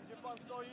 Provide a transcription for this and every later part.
Tam gdzie pan stoi?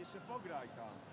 Jeszcze pograj tam.